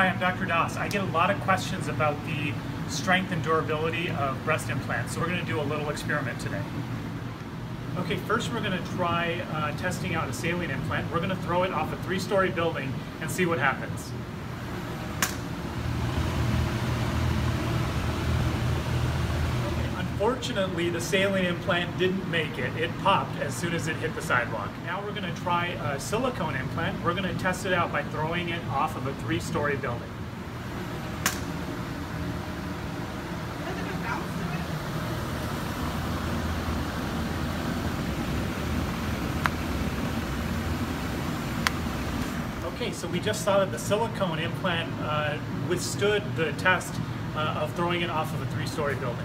Hi, I'm Dr. Dass. I get a lot of questions about the strength and durability of breast implants, so we're going to do a little experiment today. Okay, first we're going to try uh, testing out a saline implant. We're going to throw it off a three-story building and see what happens. Unfortunately, the saline implant didn't make it. It popped as soon as it hit the sidewalk. Now we're going to try a silicone implant. We're going to test it out by throwing it off of a three-story building. Okay, so we just saw that the silicone implant uh, withstood the test uh, of throwing it off of a three-story building.